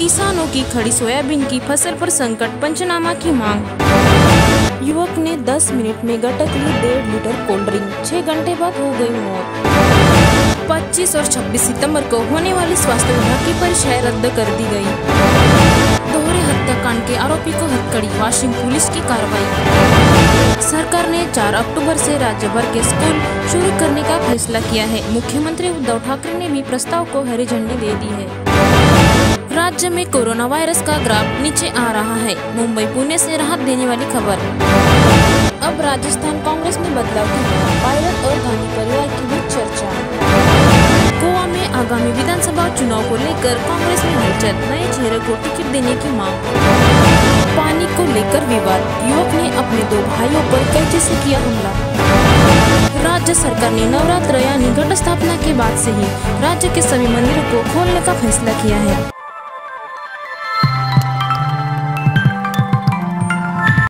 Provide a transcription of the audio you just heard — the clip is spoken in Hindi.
किसानों की खड़ी सोयाबीन की फ़सल पर संकट, पंचनामा की मांग। युवक ने 10 मिनट में गटक ली डेढ़ लीटर कोल्ड ड्रिंक, छह घंटे बाद हो गई मौत। 25 और 26 सितंबर को होने वाली स्वास्थ्य विभाग की परीक्षाएँ रद्द कर दी गई। दोहरे हत्याकांड के आरोपी को हथकड़ी, वाशिंग पुलिस की कार्रवाई। सरकार ने 4 अक्टूबर से राज्य भर के स्कूल शुरू करने का फैसला किया है। मुख्यमंत्री उद्धव ठाकरे ने भी प्रस्ताव को हरी झंडी दे दी है। राज्य में कोरोना वायरस का ग्राफ नीचे आ रहा है। मुंबई, पुणे से राहत देने वाली खबर। अब राजस्थान कांग्रेस में बदलाव की पायलट और धानी परिवार की भी चर्चा। गोवा में आगामी विधानसभा चुनाव को लेकर कांग्रेस में हलचल, नए चेहरे को टिकट देने की मांग। पानी को लेकर विवाद, युवक ने अपने दो भाइयों पर कैसे से किया हमला। राज्य सरकार ने नवरात्र यानी घट स्थापना के बाद से ही राज्य के सभी मंदिरों को खोलने का फैसला किया है।